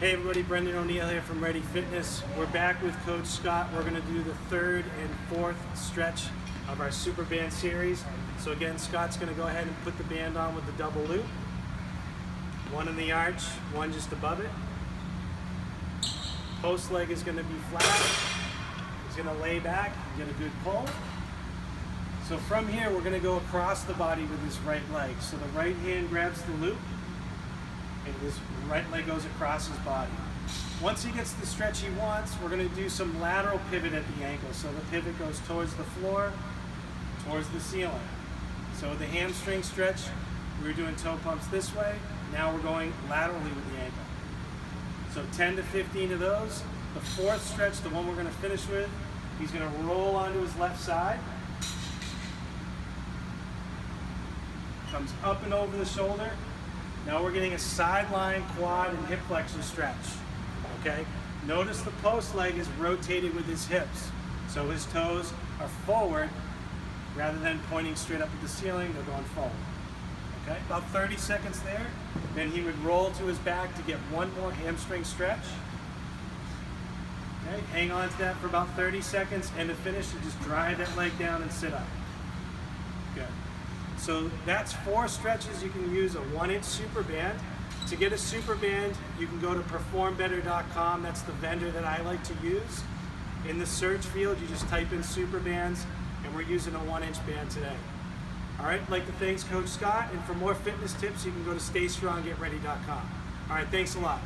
Hey everybody, Brendan O'Neill here from Ready Fitness. We're back with Coach Scott. We're going to do the third and fourth stretch of our super band series. So again, Scott's going to go ahead and put the band on with the double loop. One in the arch, one just above it. Post leg is going to be flat. He's going to lay back, get a good pull. So from here, we're going to go across the body with his right leg. So the right hand grabs the loop, and his right leg goes across his body. Once he gets the stretch he wants, we're going to do some lateral pivot at the ankle. So the pivot goes towards the floor, towards the ceiling. So the hamstring stretch, we were doing toe pumps this way. Now we're going laterally with the ankle. So 10 to 15 of those. The fourth stretch, the one we're going to finish with, he's going to roll onto his left side. Comes up and over the shoulder. Now we're getting a sideline quad and hip flexor stretch. Okay? Notice the post leg is rotated with his hips. So his toes are forward rather than pointing straight up at the ceiling, they're going forward. Okay? About 30 seconds there. Then he would roll to his back to get one more hamstring stretch. Okay? Hang on to that for about 30 seconds and to finish, you just drive that leg down and sit up. Good. So that's four stretches. You can use a one inch super band. To get a super band, you can go to performbetter.com. That's the vendor that I like to use. In the search field, you just type in super bands, and we're using a one inch band today. All right, like to thanks Coach Scott. And for more fitness tips, you can go to staystronggetready.com. All right, thanks a lot.